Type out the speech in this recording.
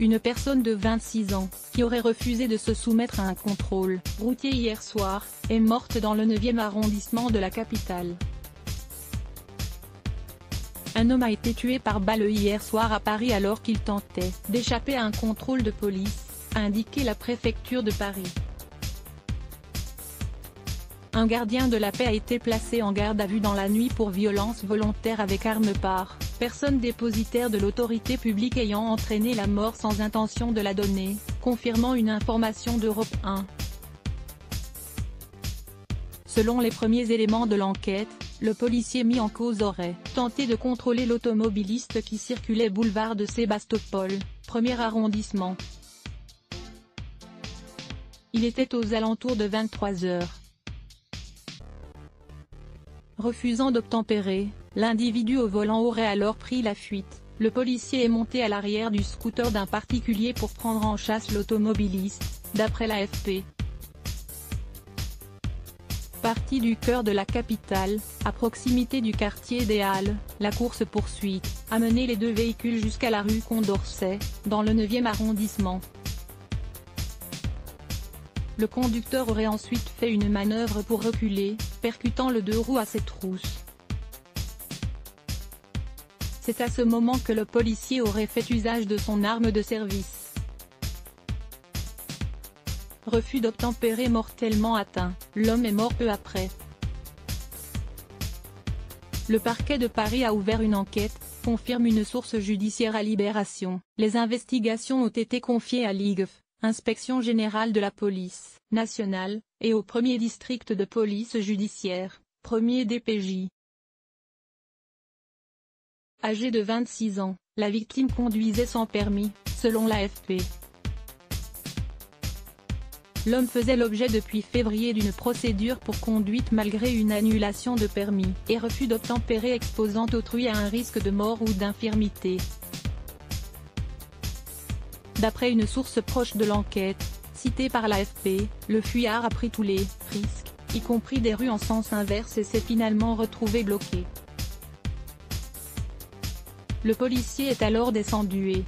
une personne de 26 ans, qui aurait refusé de se soumettre à un contrôle routier hier soir, est morte dans le 9e arrondissement de la capitale. Un homme a été tué par balle hier soir à Paris alors qu'il tentait d'échapper à un contrôle de police, a indiqué la préfecture de Paris. Un gardien de la paix a été placé en garde à vue dans la nuit pour violence volontaire avec arme par personne dépositaire de l'autorité publique ayant entraîné la mort sans intention de la donner, confirmant une information d'Europe 1. Selon les premiers éléments de l'enquête, le policier mis en cause aurait tenté de contrôler l'automobiliste qui circulait boulevard de Sébastopol, premier arrondissement. Il était aux alentours de 23 heures. Refusant d'obtempérer, l'individu au volant aurait alors pris la fuite. Le policier est monté à l'arrière du scooter d'un particulier pour prendre en chasse l'automobiliste, d'après l'AFP. Parti du cœur de la capitale, à proximité du quartier des Halles, la course-poursuite a mené les deux véhicules jusqu'à la rue Condorcet, dans le 9e arrondissement. Le conducteur aurait ensuite fait une manœuvre pour reculer, percutant le deux roues à ses trousses. C'est à ce moment que le policier aurait fait usage de son arme de service. Refus d'obtempérer mortellement atteint, l'homme est mort peu après. Le parquet de Paris a ouvert une enquête, confirme une source judiciaire à Libération. Les investigations ont été confiées à l'IGF, Inspection générale de la police nationale, et au premier district de police judiciaire, premier DPJ. Âgé de 26 ans, la victime conduisait sans permis, selon l'AFP. L'homme faisait l'objet depuis février d'une procédure pour conduite malgré une annulation de permis, et refus d'obtempérer exposant autrui à un risque de mort ou d'infirmité. D'après une source proche de l'enquête, citée par l'AFP, le fuyard a pris tous les risques, y compris des rues en sens inverse et s'est finalement retrouvé bloqué. Le policier est alors descendu et,